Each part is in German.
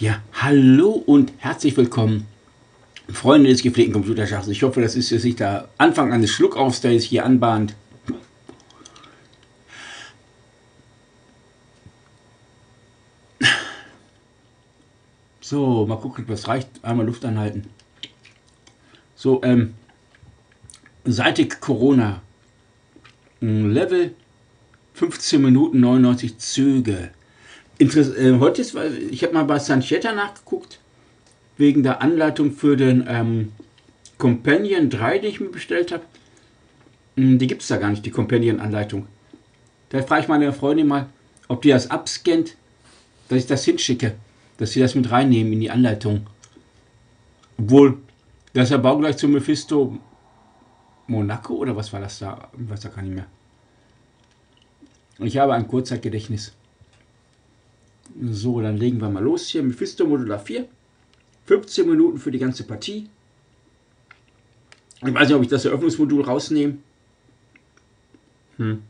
Ja, hallo und herzlich willkommen, Freunde des gepflegten Computerschachs. Ich hoffe, das ist jetzt nicht der Anfang eines Schluckaufs, der sich hier anbahnt. So, mal gucken, was reicht. Einmal Luft anhalten. So, ähm, seitig Corona. Level 15 Minuten 99 Züge. Interess äh, heute ist, ich habe mal bei Sanchetta nachgeguckt, wegen der Anleitung für den ähm, Companion 3, den ich mir bestellt habe. Hm, die gibt es da gar nicht, die Companion-Anleitung. Da frage ich meine Freundin mal, ob die das abscannt, dass ich das hinschicke, dass sie das mit reinnehmen in die Anleitung. Obwohl, das ist ja baugleich zu Mephisto Monaco oder was war das da? Ich weiß da gar nicht mehr. Ich habe ein Kurzzeitgedächtnis. So, dann legen wir mal los hier. Mephisto Modular 4. 15 Minuten für die ganze Partie. Ich weiß nicht, ob ich das Eröffnungsmodul rausnehme. Hm.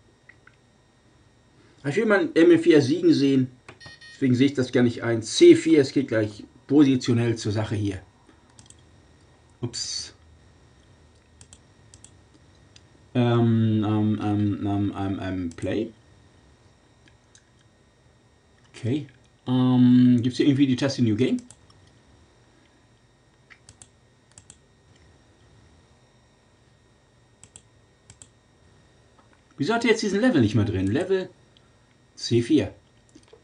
Ich will mal M4 Siegen sehen. Deswegen sehe ich das gar nicht ein. C4, es geht gleich positionell zur Sache hier. Ups. Ähm, ähm, ähm, ähm, ähm, ähm Play. Okay. Ähm, Gibt es hier irgendwie die Taste New Game? Wieso hat er jetzt diesen Level nicht mehr drin? Level C4.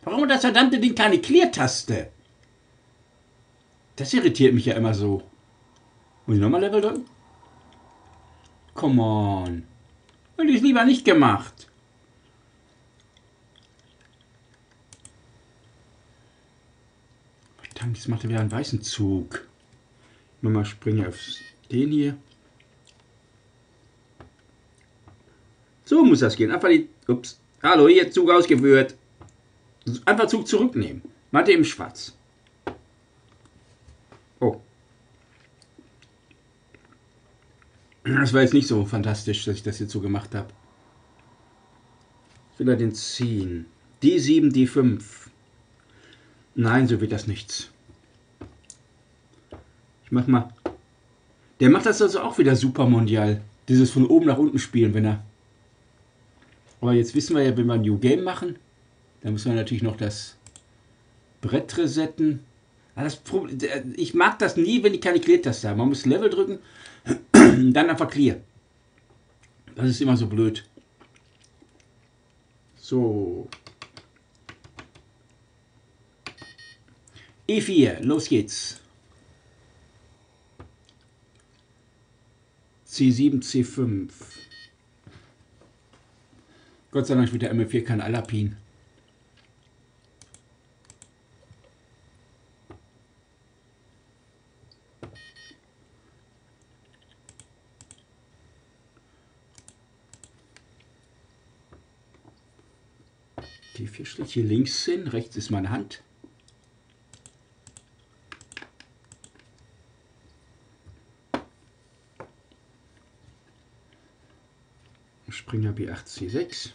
Warum hat das verdammte Ding keine Clear-Taste? Das irritiert mich ja immer so. Muss ich nochmal Level drücken? Come on. Hätte ich lieber nicht gemacht. Verdammt, jetzt macht er wieder einen weißen Zug. Nochmal springe auf den hier. So muss das gehen. Einfach die. Ups. Hallo, hier Zug ausgeführt. Einfach Zug zurücknehmen. Matte im Schwarz. Oh. Das war jetzt nicht so fantastisch, dass ich das jetzt so gemacht habe. Ich will er den ziehen. D7, D5. Nein, so wird das nichts. Ich mach mal. Der macht das also auch wieder super mondial. Dieses von oben nach unten spielen, wenn er. Aber jetzt wissen wir ja, wenn wir ein New Game machen, dann müssen wir natürlich noch das Brett resetten. Das ich mag das nie, wenn ich keine Clear-Taste habe. Man muss Level drücken, dann einfach Clear. Das ist immer so blöd. So. E4, los geht's. C7, C5. Gott sei Dank spielt der MF4 kein Alapin. Die vier Schritte hier links sind, rechts ist meine Hand. Springer B8 C6.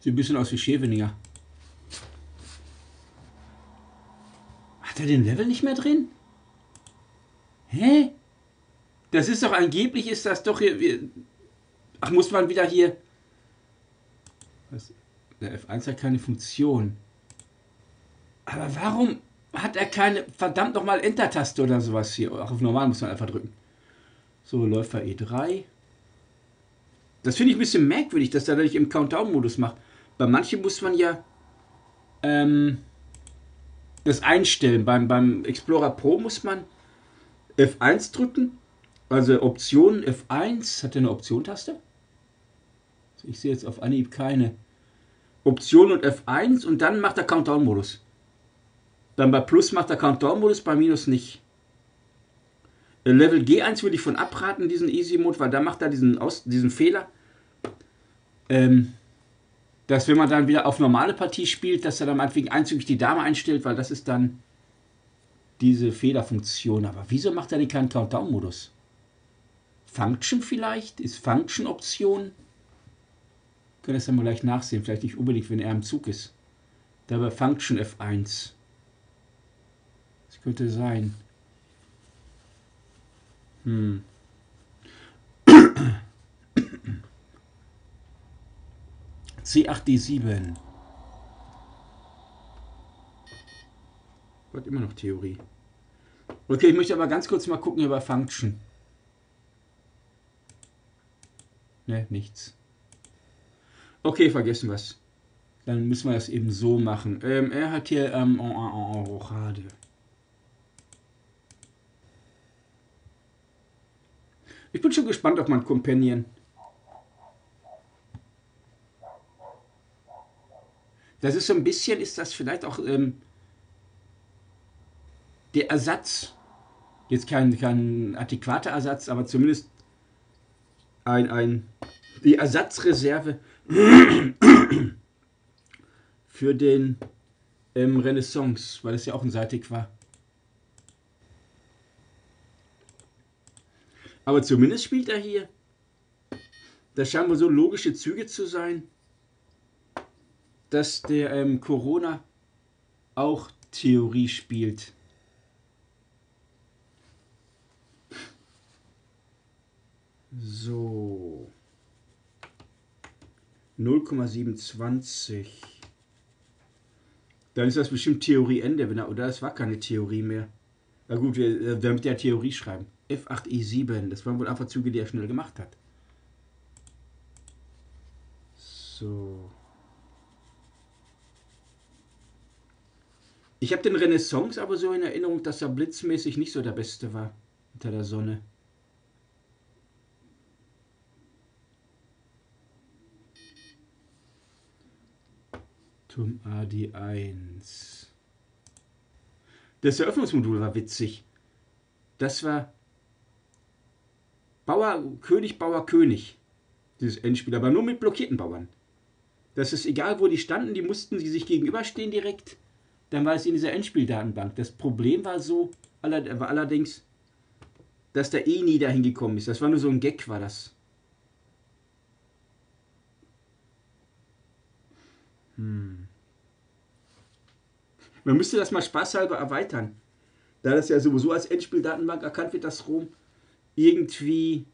Sieht ein bisschen aus wie Scheveninger. Hat er den Level nicht mehr drin? Hä? Das ist doch angeblich, ist das doch hier. Ach, muss man wieder hier. Was? Der F1 hat keine Funktion. Aber warum hat er keine verdammt nochmal Enter-Taste oder sowas hier? Auch auf normal muss man einfach drücken. So, Läufer E3. Das finde ich ein bisschen merkwürdig, dass er dadurch im Countdown-Modus macht. Bei manchen muss man ja ähm, das einstellen. Beim, beim Explorer Pro muss man F1 drücken. Also Option F1. Hat er eine Option-Taste? Ich sehe jetzt auf Anhieb keine. Option und F1 und dann macht er Countdown-Modus. Dann bei Plus macht er Countdown-Modus, bei Minus nicht. Äh, Level G1 würde ich von abraten, diesen Easy-Mode, weil da macht er diesen, Aus diesen Fehler. Ähm, dass wenn man dann wieder auf normale Partie spielt, dass er dann meinetwegen einzügig die Dame einstellt, weil das ist dann diese Fehlerfunktion. Aber wieso macht er denn keinen Countdown-Modus? Function vielleicht? Ist Function Option? Können das dann mal gleich nachsehen. Vielleicht nicht unbedingt, wenn er im Zug ist. Da war Function F1. Könnte sein. Hm. C8D7. Gott, immer noch Theorie. Okay, ich möchte aber ganz kurz mal gucken über Function. Ne, nichts. Okay, vergessen was. Dann müssen wir das eben so machen. Ähm, er hat hier ähm, en, en, en Rochade. Ich bin schon gespannt auf mein Companion. Das ist so ein bisschen, ist das vielleicht auch ähm, der Ersatz, jetzt kein, kein adäquater Ersatz, aber zumindest ein, ein, die Ersatzreserve für den ähm, Renaissance, weil es ja auch ein Seitig war. Aber zumindest spielt er hier. Das scheinen wohl so logische Züge zu sein, dass der ähm, Corona auch Theorie spielt. So. 0,27. Dann ist das bestimmt Theorieende, wenn er, oder es war keine Theorie mehr. Na gut, wir äh, werden mit der Theorie schreiben. F8E7, das waren wohl einfach Züge, die er schnell gemacht hat. So. Ich habe den Renaissance aber so in Erinnerung, dass er blitzmäßig nicht so der Beste war unter der Sonne. Turm AD1. Das Eröffnungsmodul war witzig. Das war Bauer, König, Bauer, König. Dieses Endspiel, aber nur mit blockierten Bauern. Das ist egal, wo die standen, die mussten sie sich gegenüberstehen direkt. Dann war es in dieser Endspieldatenbank. Das Problem war so, war allerdings, dass da eh nie dahin gekommen ist. Das war nur so ein Gag, war das. Hm. Man müsste das mal spaßhalber erweitern. Da das ja sowieso als Endspieldatenbank erkannt wird, dass Rom irgendwie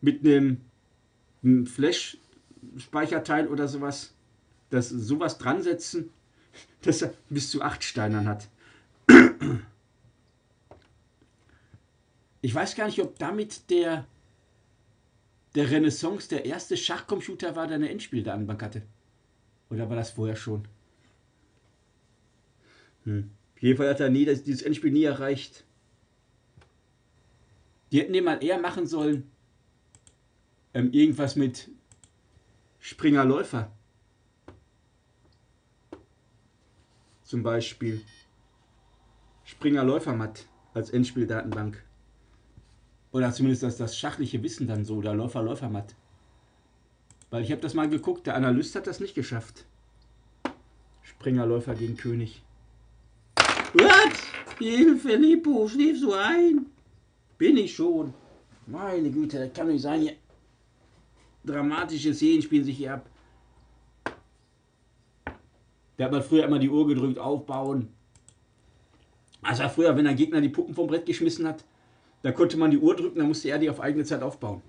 mit einem, einem Flash-Speicherteil oder sowas, das sowas dran setzen, dass er bis zu acht Steinern hat. Ich weiß gar nicht, ob damit der, der Renaissance der erste Schachcomputer war, der eine Endspieldatenbank hatte. Oder war das vorher schon? Hm. Auf jeden Fall hat er nie, das, dieses Endspiel nie erreicht. Die hätten den mal eher machen sollen. Ähm, irgendwas mit Springer Läufer. Zum Beispiel. Springer Läufermatt als Endspieldatenbank. Oder zumindest das, das schachliche Wissen dann so, oder Läufer Läufermatt. Weil ich habe das mal geguckt, der Analyst hat das nicht geschafft. Springerläufer gegen König. Was? Hilfe, Lipo, schläfst du ein? Bin ich schon. Meine Güte, das kann nicht sein hier. Dramatische Szenen spielen sich hier ab. Der hat mal früher immer die Uhr gedrückt, aufbauen. Also früher, wenn der Gegner die Puppen vom Brett geschmissen hat, da konnte man die Uhr drücken, dann musste er die auf eigene Zeit aufbauen.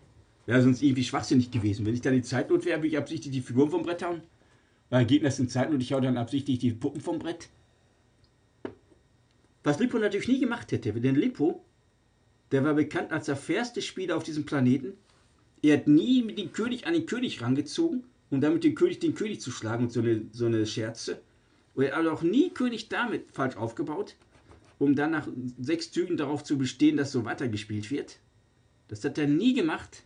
Wäre sonst irgendwie schwachsinnig gewesen. Wenn ich dann die Zeitnot wäre, würde ich absichtlich die Figuren vom Brett hauen. Weil Gegner in Zeitnot, ich hau dann absichtlich die Puppen vom Brett. Was Lippo natürlich nie gemacht hätte, denn Lippo, der war bekannt als der fairste Spieler auf diesem Planeten. Er hat nie mit dem König an den König rangezogen, um damit den König den König zu schlagen und so eine, so eine Scherze. Und er hat auch nie König damit falsch aufgebaut, um dann nach sechs Zügen darauf zu bestehen, dass so weitergespielt wird. Das hat er nie gemacht.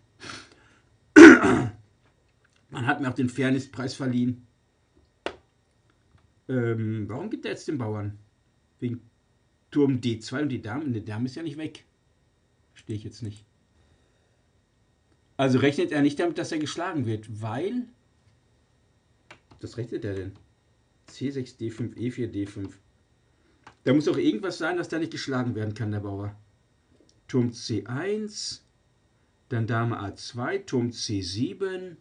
Man hat mir auch den Fairnesspreis verliehen. Ähm, warum gibt er jetzt den Bauern? Wegen Turm D2 und die Dame. Die Dame ist ja nicht weg. Verstehe ich jetzt nicht. Also rechnet er nicht damit, dass er geschlagen wird, weil. Was rechnet er denn? C6, D5, E4, D5. Da muss auch irgendwas sein, dass da nicht geschlagen werden kann, der Bauer. Turm C1, Dann Dame A2, Turm C7,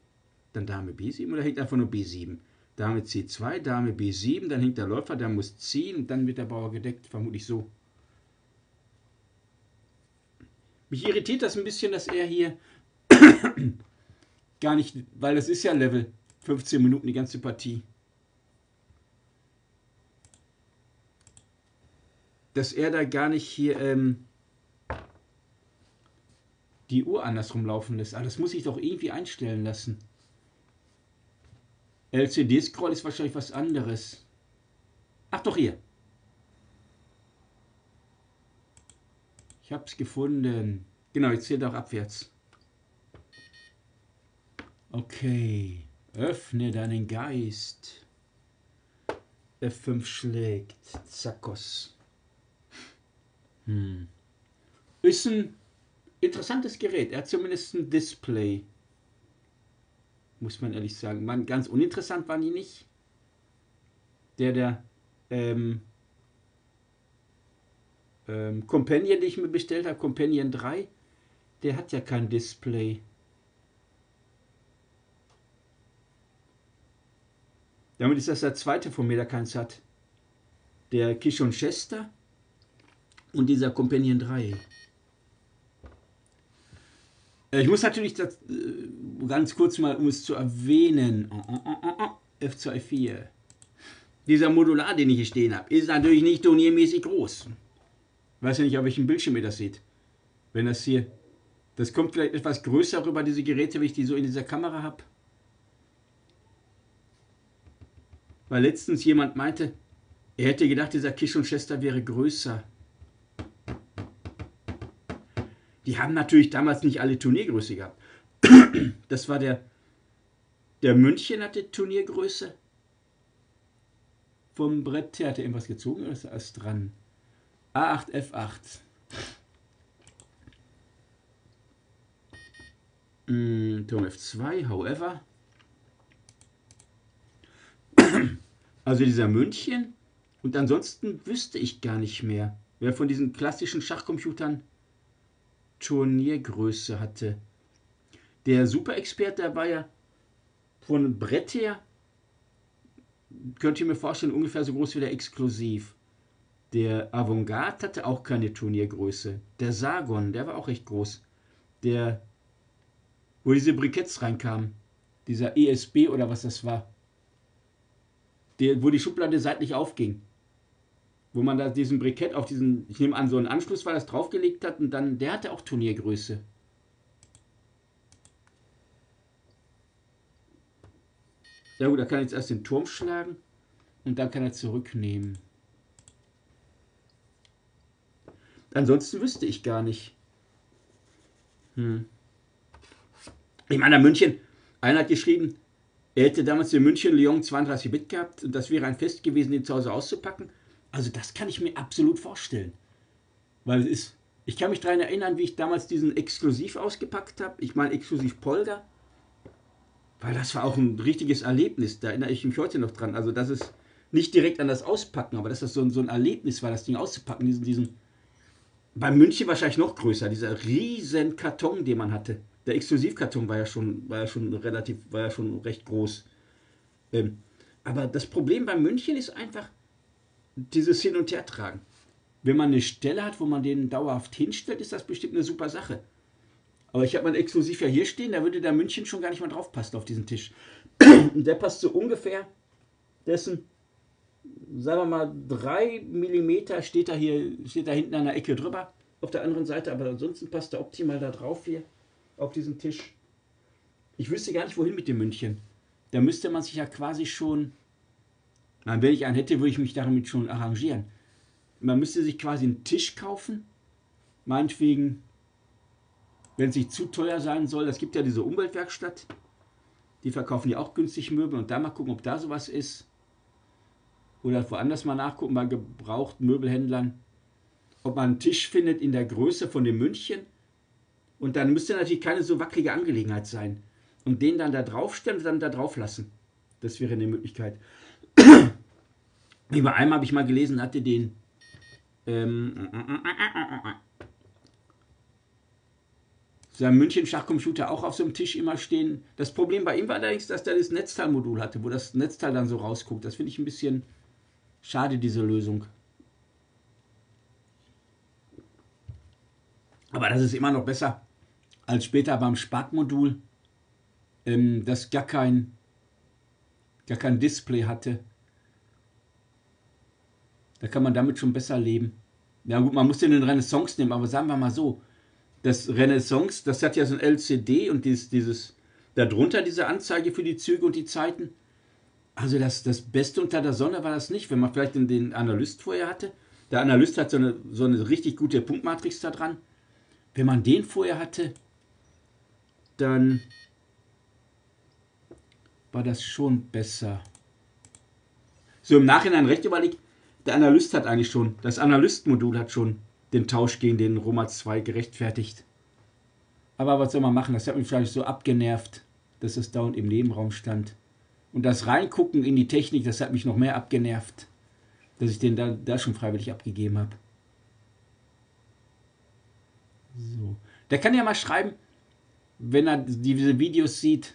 dann Dame B7 oder hängt einfach nur B7? Dame C2, Dame B7, dann hängt der Läufer, der muss ziehen und dann wird der Bauer gedeckt, vermutlich so. Mich irritiert das ein bisschen, dass er hier gar nicht, weil das ist ja Level 15 Minuten die ganze Partie. Dass er da gar nicht hier ähm, die Uhr andersrum laufen lässt. Aber das muss ich doch irgendwie einstellen lassen. LCD-Scroll ist wahrscheinlich was anderes. Ach doch hier. Ich hab's gefunden. Genau, jetzt zählt auch abwärts. Okay. Öffne deinen Geist. F5 schlägt. Zackos. Hm. Ist ein interessantes Gerät. Er hat zumindest ein Display. Muss man ehrlich sagen. Man, ganz uninteressant waren die nicht. Der, der ähm, ähm, Companion, den ich mir bestellt habe, Companion 3, der hat ja kein Display. Damit ist das der zweite von mir, der keins hat. Der Kishon Chester und dieser Companion 3. Äh, ich muss natürlich das, äh, ganz kurz mal, um es zu erwähnen, F24. Dieser Modular, den ich hier stehen habe, ist natürlich nicht turniermäßig groß. Weiß ja nicht, auf welchem Bildschirm ihr das seht. Wenn das hier, das kommt vielleicht etwas größer rüber, diese Geräte, wenn ich die so in dieser Kamera habe. Weil letztens jemand meinte, er hätte gedacht, dieser Kisch und Chester wäre größer. Die haben natürlich damals nicht alle Turniergröße gehabt. Das war der, der München hatte Turniergröße. Vom Brett her hat er irgendwas gezogen oder ist da alles dran? A8, F8. Mm, Turm F2, however. Also dieser München. Und ansonsten wüsste ich gar nicht mehr, wer von diesen klassischen Schachcomputern Turniergröße hatte. Der Super-Experte, der war ja von Brett her, könnt ihr mir vorstellen, ungefähr so groß wie der Exklusiv. Der Avantgarde hatte auch keine Turniergröße. Der Sargon, der war auch recht groß. Der, wo diese Briketts reinkamen, dieser ESB oder was das war, der, wo die Schublade seitlich aufging. Wo man da diesen Brikett auf diesen, ich nehme an, so einen Anschluss war das draufgelegt hat und dann, der hatte auch Turniergröße. Ja gut, da kann er jetzt erst den Turm schlagen und dann kann er zurücknehmen. Ansonsten wüsste ich gar nicht. Hm. Ich meine, München, einer hat geschrieben, er hätte damals in München Lyon 32 Bit gehabt und das wäre ein Fest gewesen, den zu Hause auszupacken. Also das kann ich mir absolut vorstellen. Weil es ist, ich kann mich daran erinnern, wie ich damals diesen Exklusiv ausgepackt habe. Ich meine Exklusiv Polga. Weil das war auch ein richtiges Erlebnis. Da erinnere ich mich heute noch dran. Also das ist nicht direkt an das Auspacken, aber dass das so ein, so ein Erlebnis war, das Ding auszupacken. Diesen, diesen, bei München wahrscheinlich noch größer, dieser riesen Karton, den man hatte der Exklusivkarton war ja schon, war ja schon relativ, war ja schon recht groß. Ähm, aber das Problem bei München ist einfach dieses Hin- und Hertragen. Wenn man eine Stelle hat, wo man den dauerhaft hinstellt, ist das bestimmt eine super Sache. Aber ich habe mein Exklusiv ja hier stehen, da würde der München schon gar nicht mal drauf passen auf diesen Tisch. Und der passt so ungefähr dessen, sagen wir mal, 3 mm steht da hier, steht da hinten an der Ecke drüber, auf der anderen Seite, aber ansonsten passt er optimal da drauf hier auf diesen Tisch. Ich wüsste gar nicht, wohin mit dem München. Da müsste man sich ja quasi schon, wenn ich einen hätte, würde ich mich damit schon arrangieren. Man müsste sich quasi einen Tisch kaufen, meinetwegen, wenn es nicht zu teuer sein soll. Es gibt ja diese Umweltwerkstatt, die verkaufen ja auch günstig Möbel und da mal gucken, ob da sowas ist. Oder woanders mal nachgucken bei gebrauchten Möbelhändlern, ob man einen Tisch findet in der Größe von dem München und dann müsste natürlich keine so wackelige Angelegenheit sein. Und den dann da draufstellen und dann da drauf lassen. Das wäre eine Möglichkeit. Wie bei einem habe ich mal gelesen, hatte den. Ähm, sein München-Schachcomputer auch auf so einem Tisch immer stehen. Das Problem bei ihm war allerdings, dass er das Netzteilmodul hatte, wo das Netzteil dann so rausguckt. Das finde ich ein bisschen schade, diese Lösung. Aber das ist immer noch besser als später beim Spark-Modul, ähm, das gar kein, gar kein Display hatte. Da kann man damit schon besser leben. Ja gut, man muss den Renaissance nehmen, aber sagen wir mal so, das Renaissance, das hat ja so ein LCD und dieses, dieses darunter diese Anzeige für die Züge und die Zeiten. Also das, das Beste unter der Sonne war das nicht, wenn man vielleicht den, den Analyst vorher hatte. Der Analyst hat so eine, so eine richtig gute Punktmatrix da dran. Wenn man den vorher hatte, dann war das schon besser. So im Nachhinein recht überlegt, der Analyst hat eigentlich schon, das Analystenmodul hat schon den Tausch gegen den Roma 2 gerechtfertigt. Aber was soll man machen? Das hat mich vielleicht so abgenervt, dass es dauernd im Nebenraum stand. Und das Reingucken in die Technik, das hat mich noch mehr abgenervt, dass ich den da, da schon freiwillig abgegeben habe. So. Der kann ja mal schreiben, wenn er diese Videos sieht,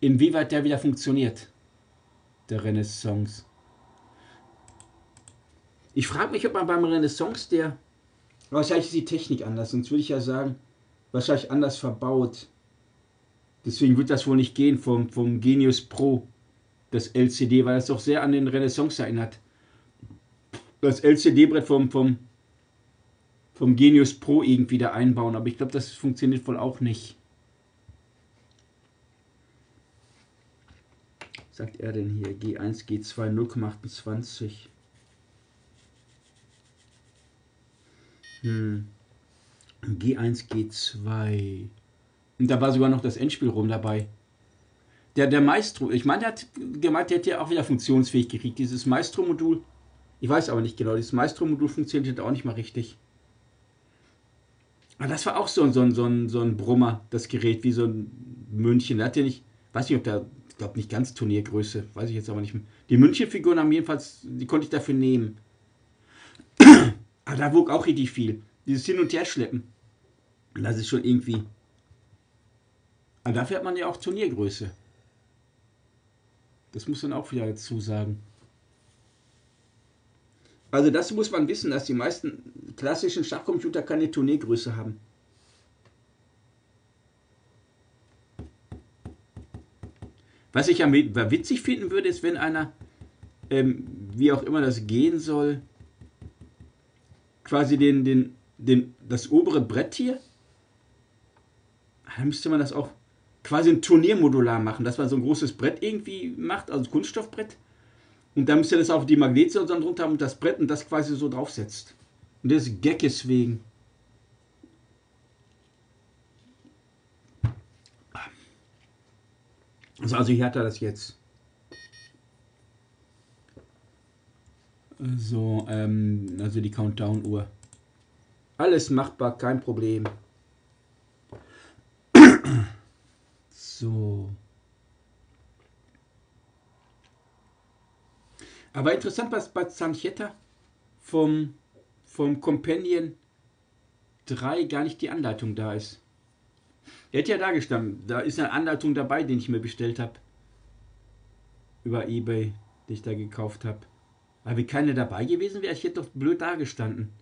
inwieweit der wieder funktioniert, der Renaissance. Ich frage mich, ob man beim Renaissance der. Wahrscheinlich ist die Technik anders, sonst würde ich ja sagen, wahrscheinlich anders verbaut. Deswegen wird das wohl nicht gehen vom, vom Genius Pro, das LCD, weil das doch sehr an den Renaissance erinnert. Das LCD-Brett vom, vom, vom Genius Pro irgendwie da einbauen, aber ich glaube, das funktioniert wohl auch nicht. sagt er denn hier? G1, G2, 0,28. Hm. G1, G2. Und da war sogar noch das Endspiel rum dabei. Der, der Maestro, ich meine, der hat gemeint, der hätte ja auch wieder funktionsfähig gekriegt. Dieses Maestro-Modul, ich weiß aber nicht genau, dieses Maestro-Modul funktioniert auch nicht mal richtig. Aber das war auch so, so, so, so ein Brummer, das Gerät, wie so ein München. Der hat ja nicht, weiß nicht, ob der, ich glaube nicht ganz Turniergröße, weiß ich jetzt aber nicht. Die München-Figuren haben jedenfalls, die konnte ich dafür nehmen. Aber da wog auch richtig viel. Dieses Hin- und Herschleppen. Das ist schon irgendwie. Aber dafür hat man ja auch Turniergröße. Das muss man auch wieder dazu sagen. Also das muss man wissen, dass die meisten klassischen Schachcomputer keine Turniergröße haben. Was ich ja witzig finden würde, ist, wenn einer, ähm, wie auch immer das gehen soll, quasi den, den, den, das obere Brett hier, dann müsste man das auch quasi ein Turniermodular machen, dass man so ein großes Brett irgendwie macht, also Kunststoffbrett. Und dann müsste das auch die Magnetsensoren drunter haben und das Brett und das quasi so draufsetzt. Und das ist Gackes wegen. Also, also hier hat er das jetzt. So, ähm, also die Countdown-Uhr. Alles machbar, kein Problem. So. Aber interessant, was bei Zanchetta vom, vom Companion 3 gar nicht die Anleitung da ist. Er hätte ja da gestanden. Da ist eine Anleitung dabei, den ich mir bestellt habe. Über Ebay, die ich da gekauft habe. Aber wie keine dabei gewesen wäre, ich hätte doch blöd dagestanden.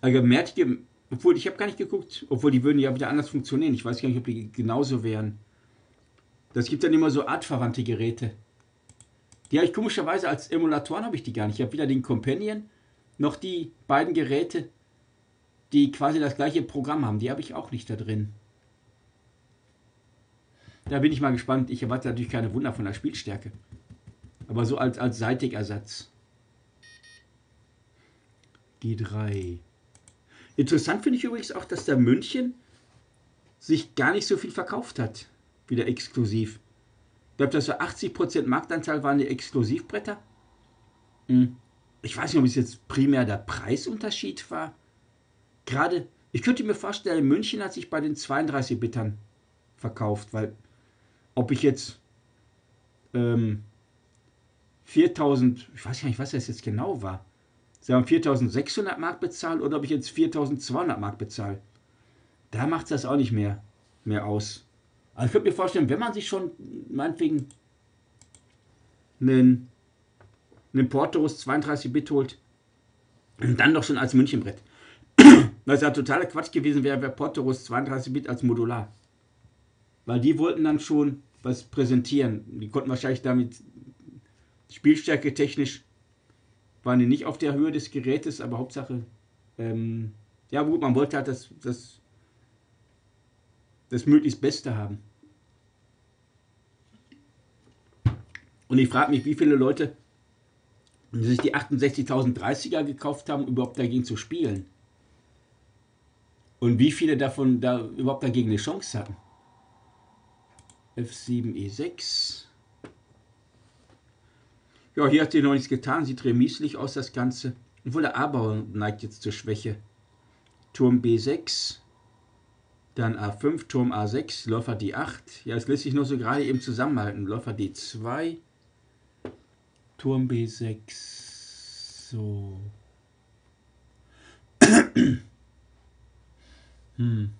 Also merkt ihr, obwohl ich habe gar nicht geguckt, obwohl die würden ja wieder anders funktionieren. Ich weiß gar nicht, ob die genauso wären. Das gibt dann immer so artverwandte Geräte. Die habe ich komischerweise als Emulatoren habe ich die gar nicht. Ich habe weder den Companion noch die beiden Geräte, die quasi das gleiche Programm haben. Die habe ich auch nicht da drin. Da bin ich mal gespannt. Ich erwarte natürlich keine Wunder von der Spielstärke. Aber so als, als Seitigersatz. G3. Interessant finde ich übrigens auch, dass der München sich gar nicht so viel verkauft hat. Wieder exklusiv. Ich glaube, dass so 80% Marktanteil waren die Exklusivbretter. Hm. Ich weiß nicht, ob es jetzt primär der Preisunterschied war. Gerade, ich könnte mir vorstellen, München hat sich bei den 32-Bittern verkauft, weil ob ich jetzt ähm, 4000, ich weiß gar nicht, was das jetzt genau war, sagen 4600 Mark bezahle oder ob ich jetzt 4200 Mark bezahle. Da macht es das auch nicht mehr, mehr aus. Also ich könnte mir vorstellen, wenn man sich schon meinetwegen einen, einen Portos 32-Bit holt, und dann doch schon als Münchenbrett. Weil es ja totaler Quatsch gewesen wäre, wäre Porteros 32-Bit als Modular. Weil die wollten dann schon was präsentieren. Die konnten wahrscheinlich damit Spielstärke technisch waren die nicht auf der Höhe des Gerätes, aber Hauptsache, ähm, ja gut, man wollte halt das, das, das möglichst Beste haben. Und ich frage mich, wie viele Leute sich die 68.030er gekauft haben, überhaupt dagegen zu spielen. Und wie viele davon da überhaupt dagegen eine Chance hatten. F7, E6. Ja, hier hat sich noch nichts getan, sieht remieslich aus das Ganze. Obwohl der A-Bau neigt jetzt zur Schwäche. Turm B6, dann A5, Turm A6, Läufer D8. Ja, das lässt sich noch so gerade eben zusammenhalten. Läufer D2, Turm B6. So. hm.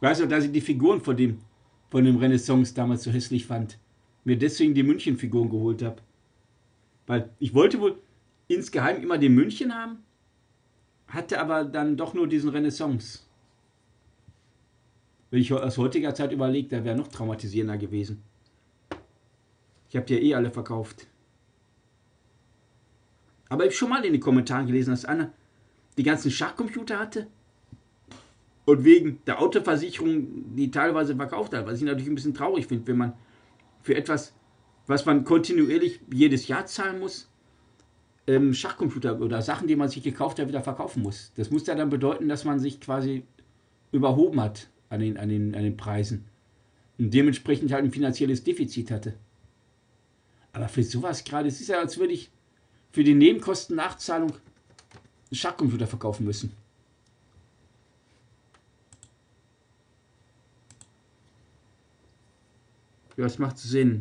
Weißt du, dass ich die Figuren von dem, von dem Renaissance damals so hässlich fand? Mir deswegen die München-Figuren geholt habe. Weil ich wollte wohl insgeheim immer den München haben, hatte aber dann doch nur diesen Renaissance. Wenn ich aus heutiger Zeit überlege, der wäre noch traumatisierender gewesen. Ich habe die ja eh alle verkauft. Aber ich habe schon mal in den Kommentaren gelesen, dass Anna die ganzen Schachcomputer hatte und wegen der Autoversicherung die teilweise verkauft hat. Was ich natürlich ein bisschen traurig finde, wenn man für etwas, was man kontinuierlich jedes Jahr zahlen muss, ähm, Schachcomputer oder Sachen, die man sich gekauft hat, wieder verkaufen muss. Das muss ja dann bedeuten, dass man sich quasi überhoben hat an den, an den, an den Preisen und dementsprechend halt ein finanzielles Defizit hatte. Aber für sowas gerade, es ist ja, als würde ich für die Nebenkostennachzahlung einen Schachcomputer verkaufen müssen. Ja, das macht Sinn.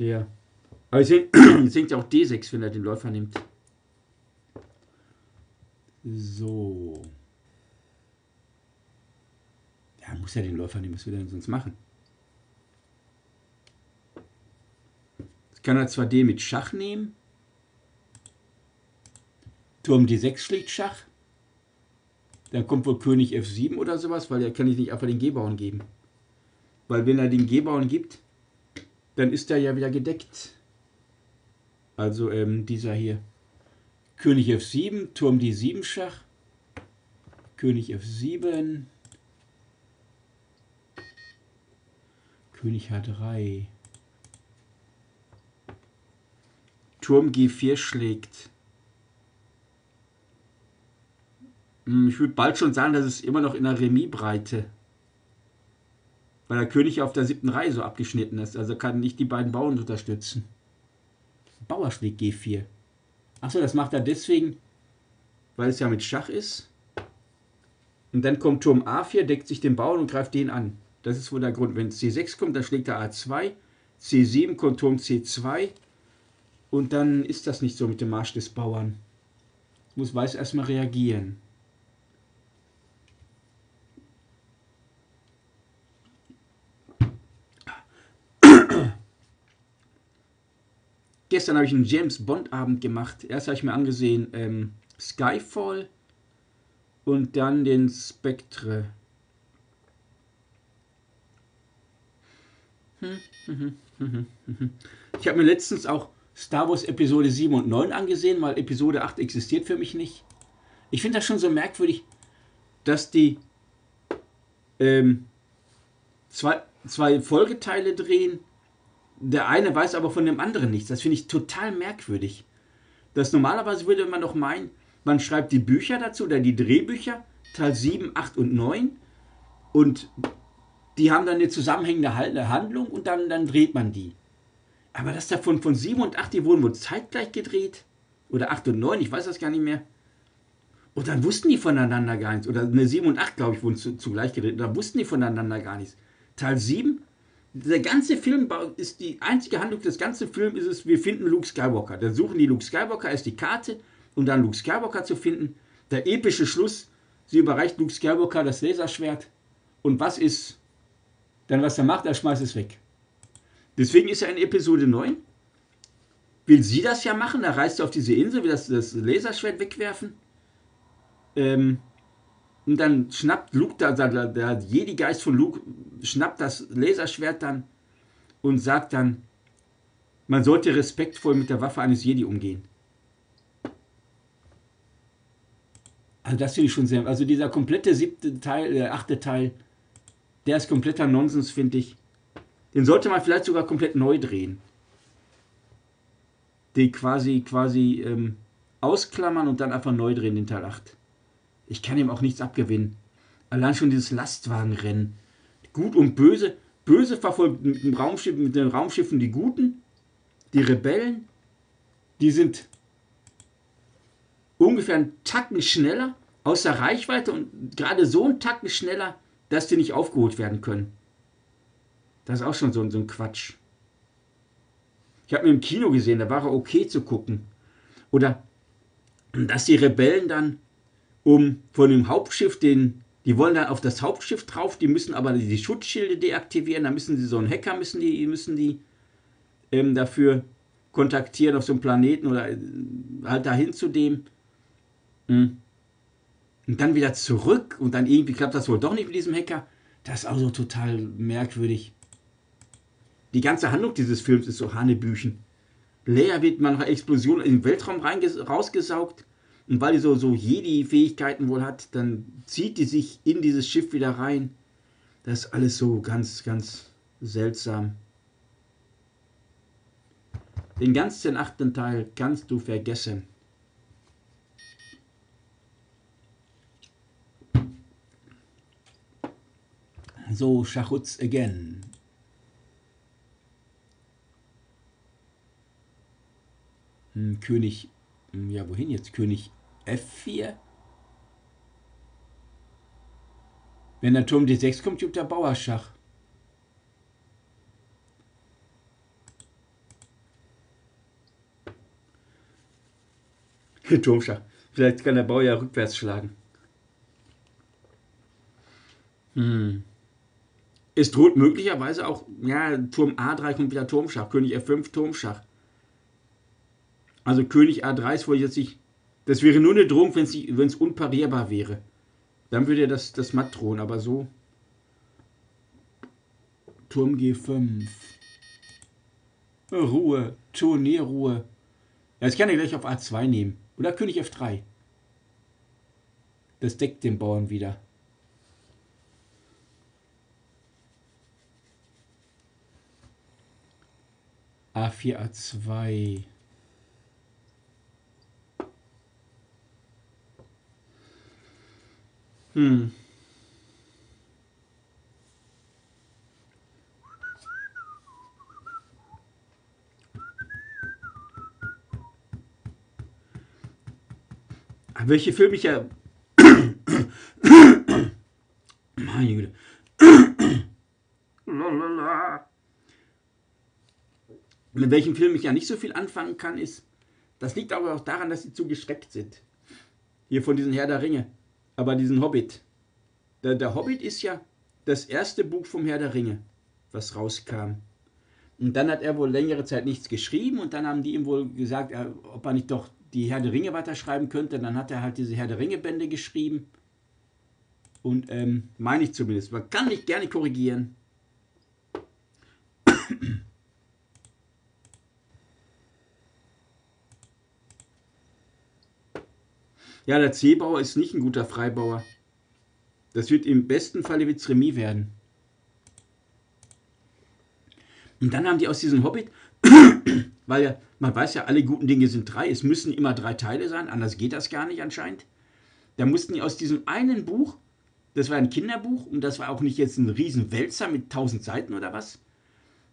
Der. Aber ich singt ja auch D6, wenn er den Läufer nimmt. So. Ja, muss ja den Läufer nehmen, was will er denn sonst machen? kann er zwar D mit Schach nehmen. Turm D6 schlägt Schach. Dann kommt wohl König F7 oder sowas, weil er kann ich nicht einfach den G-Bauern geben. Weil wenn er den G-Bauern gibt, dann ist er ja wieder gedeckt. Also ähm, dieser hier. König F7, Turm D7 Schach. König F7. König H3. Turm G4 schlägt. Hm, ich würde bald schon sagen, dass es immer noch in der Remis-Breite. Weil der König auf der siebten Reihe so abgeschnitten ist. Also kann nicht die beiden Bauern unterstützen. Bauer schlägt G4. Achso, das macht er deswegen, weil es ja mit Schach ist. Und dann kommt Turm A4, deckt sich den Bauern und greift den an. Das ist wohl der Grund. Wenn C6 kommt, dann schlägt er A2. C7 kommt Turm C2. Und dann ist das nicht so mit dem Marsch des Bauern. Muss Weiß erstmal reagieren. Gestern habe ich einen James Bond Abend gemacht. Erst habe ich mir angesehen ähm, Skyfall und dann den Spectre. Ich habe mir letztens auch Star Wars Episode 7 und 9 angesehen, weil Episode 8 existiert für mich nicht. Ich finde das schon so merkwürdig, dass die ähm, zwei, zwei Folgeteile drehen. Der eine weiß aber von dem anderen nichts. Das finde ich total merkwürdig. Das normalerweise würde man doch meinen, man schreibt die Bücher dazu oder die Drehbücher, Teil 7, 8 und 9 und die haben dann eine zusammenhängende Handlung und dann, dann dreht man die. Aber das davon von 7 und 8, die wurden wohl zeitgleich gedreht. Oder 8 und 9, ich weiß das gar nicht mehr. Und dann wussten die voneinander gar nichts. Oder ne, 7 und 8, glaube ich, wurden zu, zugleich gedreht. Dann wussten die voneinander gar nichts. Teil 7 Der ganze Film ist die einzige Handlung des ganzen Films ist es, wir finden Luke Skywalker. Dann suchen die Luke Skywalker, ist die Karte, um dann Luke Skywalker zu finden. Der epische Schluss, sie überreicht Luke Skywalker das Laserschwert. Und was ist dann, was er macht? Er schmeißt es weg. Deswegen ist er in Episode 9. Will sie das ja machen? Da reist er auf diese Insel, will das, das Laserschwert wegwerfen. Ähm, und dann schnappt Luke, der, der, der Jedi-Geist von Luke, schnappt das Laserschwert dann und sagt dann, man sollte respektvoll mit der Waffe eines Jedi umgehen. Also das finde ich schon sehr. Also dieser komplette siebte Teil, der achte Teil, der ist kompletter Nonsens, finde ich. Den sollte man vielleicht sogar komplett neu drehen. Den quasi, quasi ähm, ausklammern und dann einfach neu drehen, den Teil 8. Ich kann ihm auch nichts abgewinnen. Allein schon dieses Lastwagenrennen. Gut und böse. Böse verfolgt mit, dem Raumschiff, mit den Raumschiffen die Guten. Die Rebellen. Die sind ungefähr einen Tacken schneller, außer Reichweite und gerade so einen Tacken schneller, dass die nicht aufgeholt werden können. Das ist auch schon so, so ein Quatsch. Ich habe mir im Kino gesehen, da war er okay zu gucken. Oder dass die Rebellen dann um von dem Hauptschiff den, die wollen dann auf das Hauptschiff drauf, die müssen aber die Schutzschilde deaktivieren, da müssen sie so einen Hacker müssen die, müssen die ähm, dafür kontaktieren auf so einem Planeten oder äh, halt dahin zu dem. Hm. Und dann wieder zurück und dann irgendwie klappt das wohl doch nicht mit diesem Hacker. Das ist auch so total merkwürdig. Die ganze Handlung dieses Films ist so Hanebüchen. Leia wird man nach Explosion in den Weltraum rausgesaugt. Und weil die so, so Jedi-Fähigkeiten wohl hat, dann zieht die sich in dieses Schiff wieder rein. Das ist alles so ganz, ganz seltsam. Den ganzen achten Teil kannst du vergessen. So, Schachutz again. Hm, König, hm, ja wohin jetzt? König F4. Wenn der Turm D6 kommt, gibt der Bauer Schach. Turmschach. Vielleicht kann der Bauer ja rückwärts schlagen. Hm. Es droht möglicherweise auch, ja, Turm A3 kommt wieder Turmschach, König F5 Turmschach. Also König A3 ist wohl jetzt nicht das wäre nur eine Drohung, wenn es unparierbar wäre. Dann würde das, das matt drohen, aber so. Turm G5. Ruhe, Turnierruhe. Ja, jetzt kann er gleich auf A2 nehmen. Oder König F3. Das deckt den Bauern wieder. A4, A2. Hm. Welche Filme ich ja. Meine Güte. Mit welchem Film ich ja nicht so viel anfangen kann, ist. Das liegt aber auch daran, dass sie zu geschreckt sind. Hier von diesen Herr der Ringe aber diesen Hobbit. Der, der Hobbit ist ja das erste Buch vom Herr der Ringe, was rauskam. Und dann hat er wohl längere Zeit nichts geschrieben und dann haben die ihm wohl gesagt, er, ob er nicht doch die Herr der Ringe weiterschreiben könnte. Dann hat er halt diese Herr der Ringe Bände geschrieben. Und ähm, meine ich zumindest. Man kann nicht gerne korrigieren. Ja, der C-Bauer ist nicht ein guter Freibauer. Das wird im besten Falle wird's Remis werden. Und dann haben die aus diesem Hobbit, weil ja, man weiß ja, alle guten Dinge sind drei, es müssen immer drei Teile sein, anders geht das gar nicht anscheinend. Da mussten die aus diesem einen Buch, das war ein Kinderbuch und das war auch nicht jetzt ein riesen Wälzer mit tausend Seiten oder was,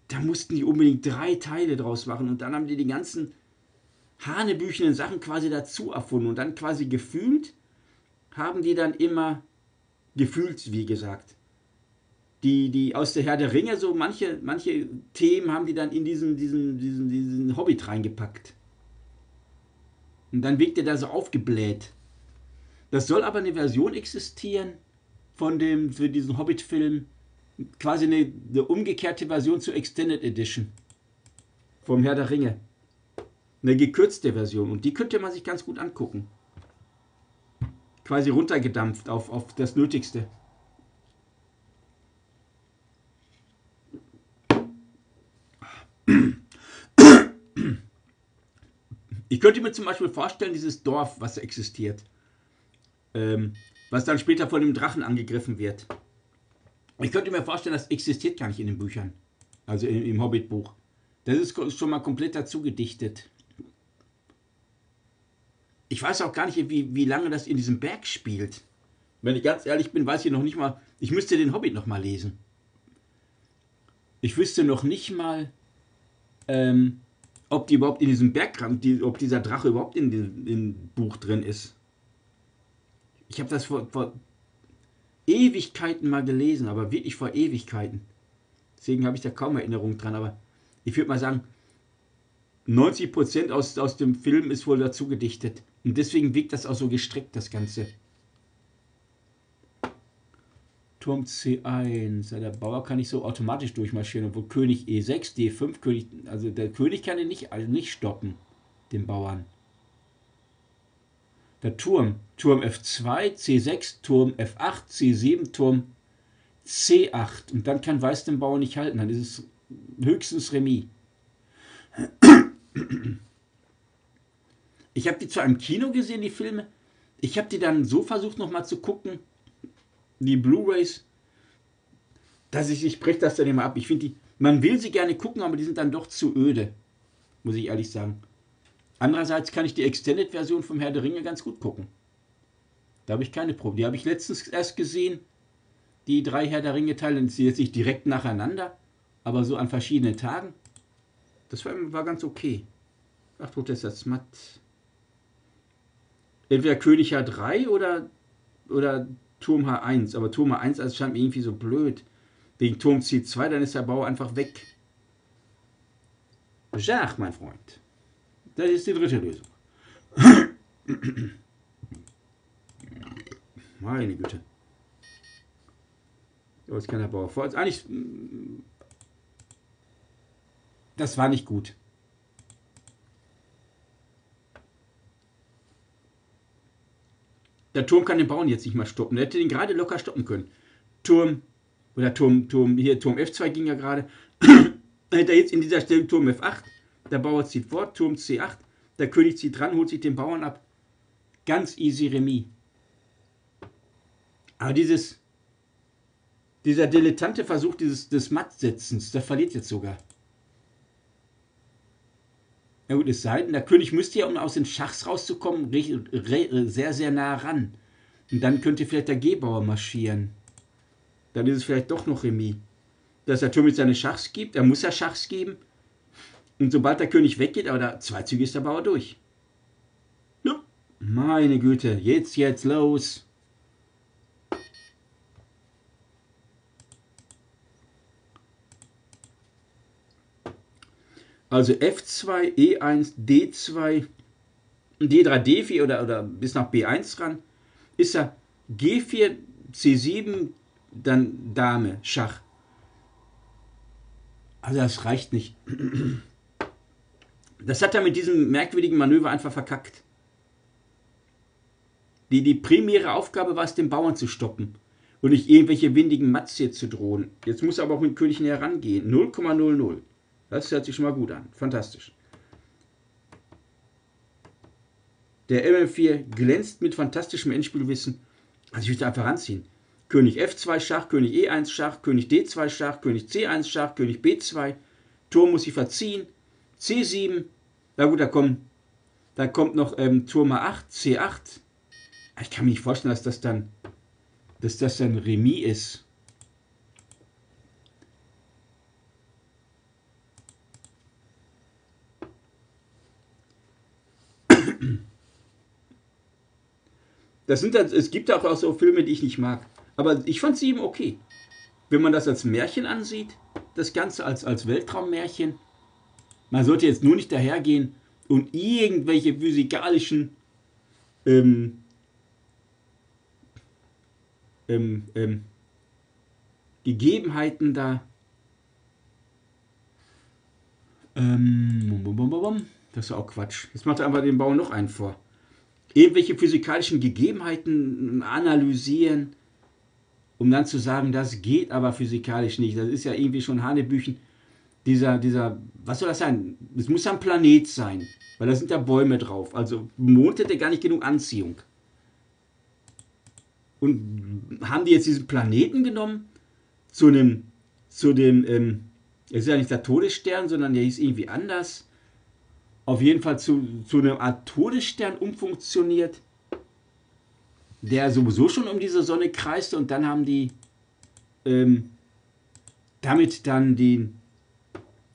da mussten die unbedingt drei Teile draus machen und dann haben die die ganzen hanebüchenen Sachen quasi dazu erfunden und dann quasi gefühlt haben die dann immer gefühlt, wie gesagt, die, die aus der Herr der Ringe, so manche, manche Themen haben die dann in diesen, diesen, diesen, diesen Hobbit reingepackt. Und dann wirkt er da so aufgebläht. Das soll aber eine Version existieren von dem, für diesen Hobbit-Film. Quasi eine, eine umgekehrte Version zur Extended Edition. Vom Herr der Ringe. Eine gekürzte Version. Und die könnte man sich ganz gut angucken. Quasi runtergedampft auf, auf das Nötigste. Ich könnte mir zum Beispiel vorstellen, dieses Dorf, was existiert, ähm, was dann später von dem Drachen angegriffen wird. Ich könnte mir vorstellen, das existiert gar nicht in den Büchern, also im, im Hobbit-Buch. Das ist schon mal komplett dazu gedichtet. Ich weiß auch gar nicht, wie, wie lange das in diesem Berg spielt. Wenn ich ganz ehrlich bin, weiß ich noch nicht mal. Ich müsste den Hobbit noch mal lesen. Ich wüsste noch nicht mal, ähm, ob die überhaupt in diesem Bergrand, die, ob dieser Drache überhaupt in dem Buch drin ist. Ich habe das vor, vor Ewigkeiten mal gelesen, aber wirklich vor Ewigkeiten. Deswegen habe ich da kaum Erinnerung dran, aber ich würde mal sagen, 90% aus, aus dem Film ist wohl dazu gedichtet. Und deswegen wirkt das auch so gestreckt, das Ganze. Turm C1. Ja, der Bauer kann nicht so automatisch durchmarschieren, obwohl König E6, D5, König, also der König kann ihn nicht, also nicht stoppen, den Bauern. Der Turm, Turm F2, C6, Turm F8, C7, Turm C8. Und dann kann Weiß den Bauern nicht halten, dann ist es höchstens Remis. Ich habe die zwar im Kino gesehen, die Filme. Ich habe die dann so versucht nochmal zu gucken, die Blu-rays, dass ich, ich breche das dann immer ab. Ich finde die, man will sie gerne gucken, aber die sind dann doch zu öde, muss ich ehrlich sagen. Andererseits kann ich die Extended-Version vom Herr der Ringe ganz gut gucken. Da habe ich keine Probleme. Die habe ich letztens erst gesehen. Die drei Herr der Ringe-Teile, sind jetzt nicht direkt nacheinander, aber so an verschiedenen Tagen. Das war, war ganz okay. Ach, Protestat matt. Entweder König H3 oder, oder Turm H1. Aber Turm H1 also scheint mir irgendwie so blöd. Wegen Turm C2, dann ist der Bau einfach weg. Jach, mein Freund. Das ist die dritte Lösung. Meine Güte. Oh, jetzt kann der Bauer vor. Also eigentlich. Das war nicht gut. Der Turm kann den Bauern jetzt nicht mal stoppen. Der hätte den gerade locker stoppen können. Turm, oder Turm, Turm, hier Turm F2 ging ja gerade. hätte er jetzt in dieser Stelle Turm F8. Der Bauer zieht fort, Turm C8. Der König zieht dran, holt sich den Bauern ab. Ganz easy Remis. Aber dieses, dieser dilettante Versuch dieses, des Mattsetzens, der verliert jetzt sogar. Ja gut, es sei denn, der König müsste ja, um aus den Schachs rauszukommen, sehr, sehr nah ran. Und dann könnte vielleicht der Gebauer marschieren. Dann ist es vielleicht doch noch Remis. Dass der Turm jetzt seine Schachs gibt, er muss ja Schachs geben. Und sobald der König weggeht, aber da, zwei Züge ist der Bauer durch. Ja. Meine Güte, jetzt, jetzt los. Also F2, E1, D2, D3, D4 oder, oder bis nach B1 ran, ist er G4, C7, dann Dame, Schach. Also das reicht nicht. Das hat er mit diesem merkwürdigen Manöver einfach verkackt. Die, die primäre Aufgabe war es, den Bauern zu stoppen und nicht irgendwelche windigen Mats hier zu drohen. Jetzt muss er aber auch mit König näher rangehen. 0,00. Das hört sich schon mal gut an. Fantastisch. Der ML4 glänzt mit fantastischem Endspielwissen. Also ich würde einfach ranziehen. König F2 Schach, König E1 Schach, König D2 Schach, König C1 Schach, König B2. Turm muss ich verziehen. C7. Na gut, da kommt, da kommt noch ähm, Turm A8, C8. Ich kann mir nicht vorstellen, dass das dann, dass das dann Remis ist. Das sind es gibt auch so Filme, die ich nicht mag. Aber ich fand sie eben okay. wenn man das als Märchen ansieht, das Ganze als, als Weltraummärchen, man sollte jetzt nur nicht dahergehen und irgendwelche physikalischen ähm, ähm, ähm, Gegebenheiten da. Ähm, das ist auch Quatsch. Jetzt macht er einfach den Bau noch einen vor. Irgendwelche physikalischen Gegebenheiten analysieren, um dann zu sagen, das geht aber physikalisch nicht. Das ist ja irgendwie schon Hanebüchen. Dieser, dieser, was soll das sein? Es muss ein Planet sein, weil da sind ja Bäume drauf. Also Mond hätte gar nicht genug Anziehung. Und haben die jetzt diesen Planeten genommen zu einem, zu dem, ähm, es ist ja nicht der Todesstern, sondern der hieß irgendwie anders. Auf jeden Fall zu, zu einer Art Todesstern umfunktioniert, der sowieso schon um diese Sonne kreiste und dann haben die ähm, damit dann den,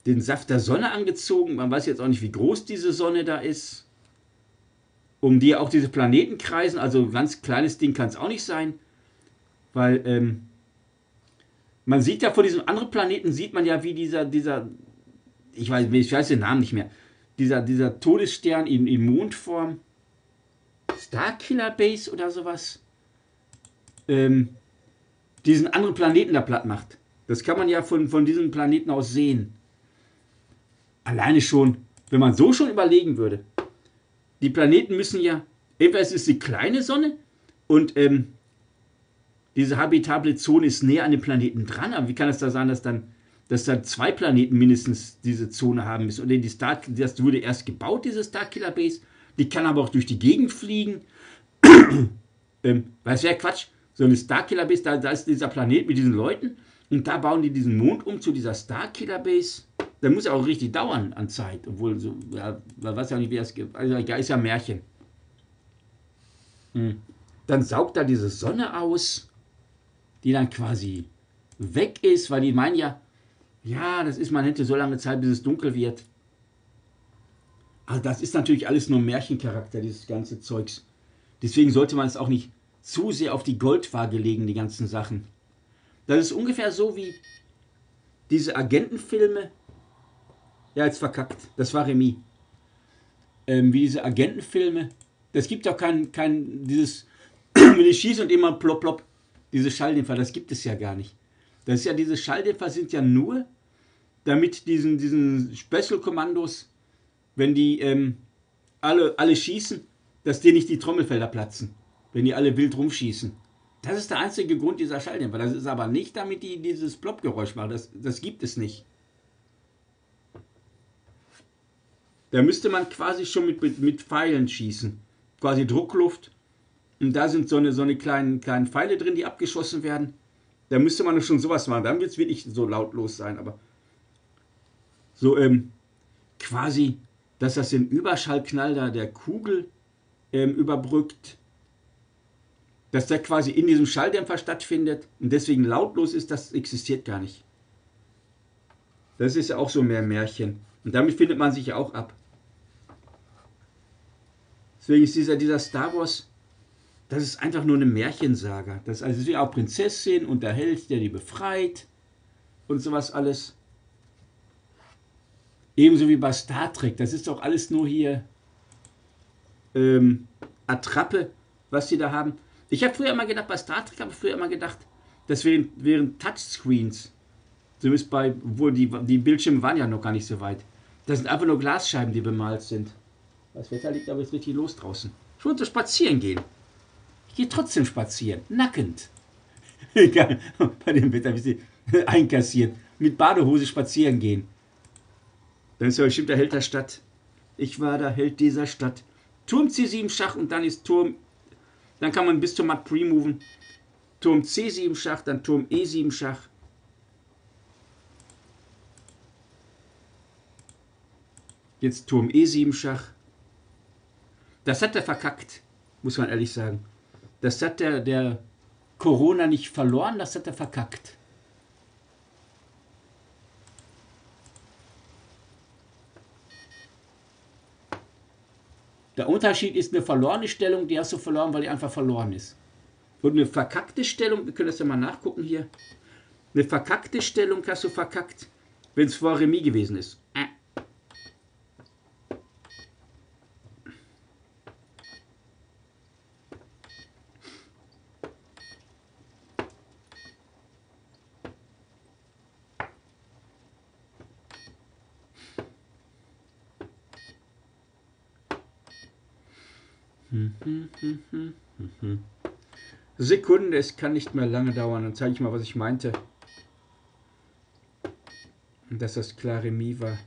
den Saft der Sonne angezogen. Man weiß jetzt auch nicht, wie groß diese Sonne da ist. Um die auch diese Planeten kreisen, also ein ganz kleines Ding kann es auch nicht sein, weil ähm, man sieht ja von diesem anderen Planeten, sieht man ja, wie dieser, dieser, ich weiß, ich weiß den Namen nicht mehr, dieser, dieser Todesstern in, in Mondform, Starkiller Base oder sowas, ähm, diesen anderen Planeten da platt macht. Das kann man ja von, von diesem Planeten aus sehen. Alleine schon, wenn man so schon überlegen würde, die Planeten müssen ja, entweder es ist die kleine Sonne und ähm, diese habitable Zone ist näher an den Planeten dran. Aber wie kann es da sein, dass dann, dass dann zwei Planeten mindestens diese Zone haben müssen? Und die Star, das wurde erst gebaut, diese Starkiller Base. Die kann aber auch durch die Gegend fliegen. ähm, weil es wäre Quatsch. So eine Starkiller Base, da, da ist dieser Planet mit diesen Leuten. Und da bauen die diesen Mond um zu dieser Starkiller Base. Da muss ja auch richtig dauern an Zeit. Obwohl, so, ja, weiß ja nicht, wie das gibt. Also, ja, ist ja Märchen. Hm. Dann saugt da diese Sonne aus die dann quasi weg ist, weil die meinen ja, ja, das ist, man hätte so lange Zeit, bis es dunkel wird. Also das ist natürlich alles nur Märchencharakter, dieses ganze Zeugs. Deswegen sollte man es auch nicht zu sehr auf die Goldwaage legen, die ganzen Sachen. Das ist ungefähr so wie diese Agentenfilme. Ja, jetzt verkackt. Das war Remy. Ähm, wie diese Agentenfilme. Das gibt auch kein, kein dieses, wenn ich schieße und immer plopp, plopp. Diese Schalldämpfer, das gibt es ja gar nicht. Das ist ja, diese Schalldämpfer sind ja nur, damit diesen, diesen Special-Kommandos, wenn die ähm, alle, alle schießen, dass dir nicht die Trommelfelder platzen, wenn die alle wild rumschießen. Das ist der einzige Grund dieser Schalldämpfer. Das ist aber nicht, damit die dieses Plop-Geräusch machen. Das, das gibt es nicht. Da müsste man quasi schon mit, mit, mit Pfeilen schießen. Quasi Druckluft und da sind so eine, so eine kleinen, kleinen Pfeile drin, die abgeschossen werden. Da müsste man schon sowas machen. Dann wird es wirklich so lautlos sein. Aber so ähm, quasi, dass das den Überschallknall da der Kugel ähm, überbrückt. Dass der quasi in diesem Schalldämpfer stattfindet und deswegen lautlos ist, das existiert gar nicht. Das ist ja auch so mehr Märchen. Und damit findet man sich ja auch ab. Deswegen ist dieser, dieser Star Wars das ist einfach nur eine Märchensaga. Das ist also wie auch Prinzessin und der Held, der die befreit und sowas alles. Ebenso wie bei Star Trek. Das ist doch alles nur hier ähm, Attrappe, was die da haben. Ich habe früher immer gedacht, bei Star Trek habe ich früher immer gedacht, das wären, wären Touchscreens. Zumindest bei, obwohl die, die Bildschirme waren ja noch gar nicht so weit. Das sind einfach nur Glasscheiben, die bemalt sind. Das Wetter liegt aber jetzt richtig los draußen. Ich wollte spazieren gehen. Ich gehe trotzdem spazieren, nackend. Egal, bei dem Wetter, wie sie einkassieren. Mit Badehose spazieren gehen. Dann ist ja bestimmt der Held der Stadt. Ich war der Held dieser Stadt. Turm C7 Schach und dann ist Turm. Dann kann man bis zur Matt pre-moven. Turm C7 Schach, dann Turm E7 Schach. Jetzt Turm E7 Schach. Das hat er verkackt, muss man ehrlich sagen. Das hat der, der Corona nicht verloren, das hat er verkackt. Der Unterschied ist eine verlorene Stellung, die hast du verloren, weil die einfach verloren ist. Und eine verkackte Stellung, wir können das ja mal nachgucken hier. Eine verkackte Stellung hast du verkackt, wenn es vor Remis gewesen ist. Äh. Sekunde, es kann nicht mehr lange dauern. Dann zeige ich mal, was ich meinte. Dass das klare Mi war.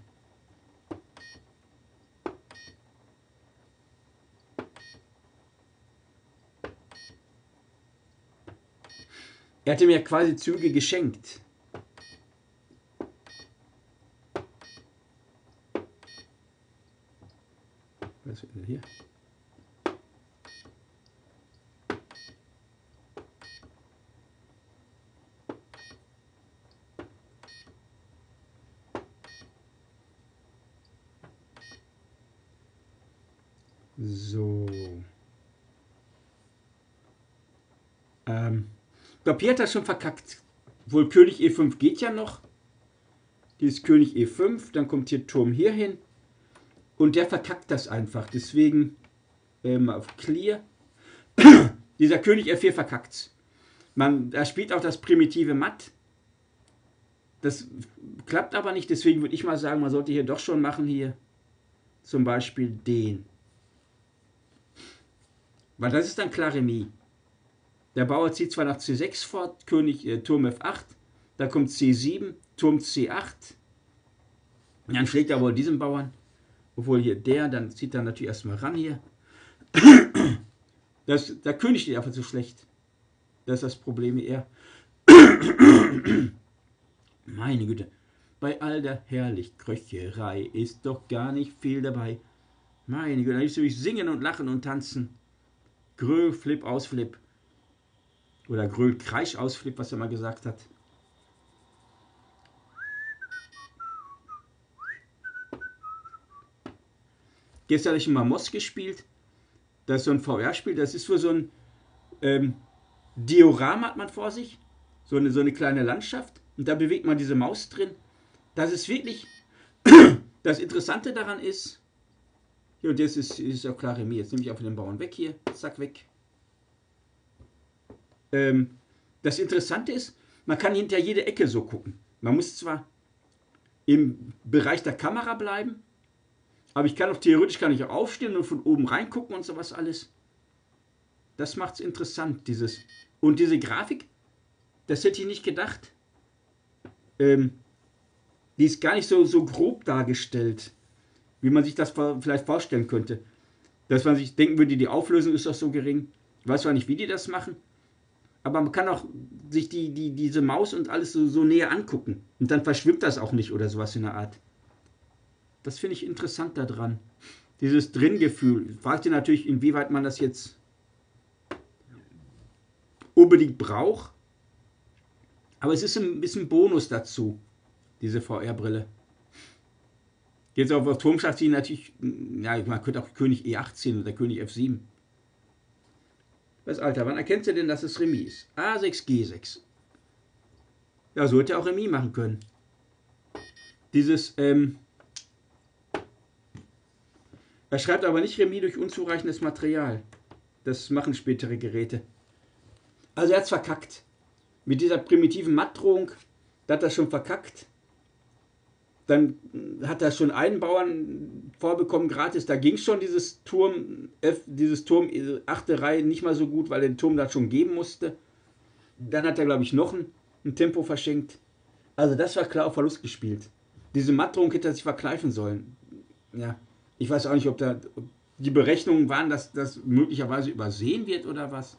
Er hatte mir quasi Züge geschenkt. Was ist denn hier? So. Ähm, glaube, hier hat er schon verkackt. Wohl König E5 geht ja noch. Dieses König E5, dann kommt hier Turm hier hin. Und der verkackt das einfach. Deswegen ähm, auf Clear. Dieser König F4 verkackt Man, er spielt auch das primitive Matt. Das klappt aber nicht, deswegen würde ich mal sagen, man sollte hier doch schon machen hier zum Beispiel den. Weil das ist dann klar Remis. Der Bauer zieht zwar nach C6 fort, König äh, Turm F8, da kommt C7, Turm C8. Und dann schlägt er wohl diesen Bauern. Obwohl hier der, dann zieht er natürlich erstmal ran hier. Das, der König steht einfach zu schlecht. Das ist das Problem eher. Meine Güte. Bei all der Herrlich-Kröcherei ist doch gar nicht viel dabei. Meine Güte, da ist durch Singen und Lachen und Tanzen. Grö, Flip, Ausflip. Oder Grö, Kreisch, Ausflip, was er mal gesagt hat. Gestern habe ich mal Moss gespielt. Das ist so ein VR-Spiel. Das ist für so ein ähm, Diorama hat man vor sich. So eine, so eine kleine Landschaft. Und da bewegt man diese Maus drin. Das ist wirklich. Das Interessante daran ist, ja, das ist, ist auch klar Remis. Jetzt nehme ich einfach den Bauern weg hier. Zack, weg. Ähm, das Interessante ist, man kann hinter jede Ecke so gucken. Man muss zwar im Bereich der Kamera bleiben, aber ich kann auch theoretisch kann ich auch aufstehen und von oben reingucken und sowas alles. Das macht es interessant, dieses. Und diese Grafik, das hätte ich nicht gedacht. Ähm, die ist gar nicht so, so grob dargestellt wie man sich das vielleicht vorstellen könnte. Dass man sich denken würde, die Auflösung ist doch so gering. Ich weiß zwar nicht, wie die das machen, aber man kann auch sich die, die, diese Maus und alles so, so näher angucken. Und dann verschwimmt das auch nicht oder sowas in der Art. Das finde ich interessant daran. Dieses Dringefühl. Fragt ihr natürlich, inwieweit man das jetzt unbedingt braucht. Aber es ist ein bisschen Bonus dazu, diese VR-Brille. Jetzt auf, Turmschach ziehen natürlich, ja, man könnte auch König E18 oder König F7. Was, Alter, wann erkennst du denn, dass es Remis ist? A6, G6. Ja, so hätte er auch Remis machen können. Dieses, ähm, er schreibt aber nicht Remis durch unzureichendes Material. Das machen spätere Geräte. Also er hat es verkackt. Mit dieser primitiven Mattdrohung, da hat er schon verkackt. Dann hat er schon einen Bauern vorbekommen, gratis. Da ging schon dieses Turm, F, dieses Turm, äh, achte Reihe nicht mal so gut, weil er den Turm da schon geben musste. Dann hat er, glaube ich, noch ein, ein, Tempo verschenkt. Also das war klar auf Verlust gespielt. Diese Matterung hätte er sich verkneifen sollen. Ja, ich weiß auch nicht, ob da ob die Berechnungen waren, dass das möglicherweise übersehen wird oder was.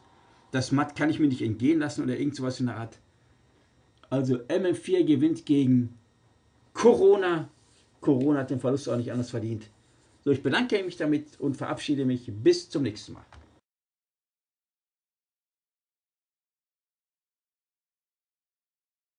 Das Matt kann ich mir nicht entgehen lassen oder irgend sowas in der Art. Also MF4 gewinnt gegen Corona. Corona hat den Verlust auch nicht anders verdient. So, ich bedanke mich damit und verabschiede mich. Bis zum nächsten Mal.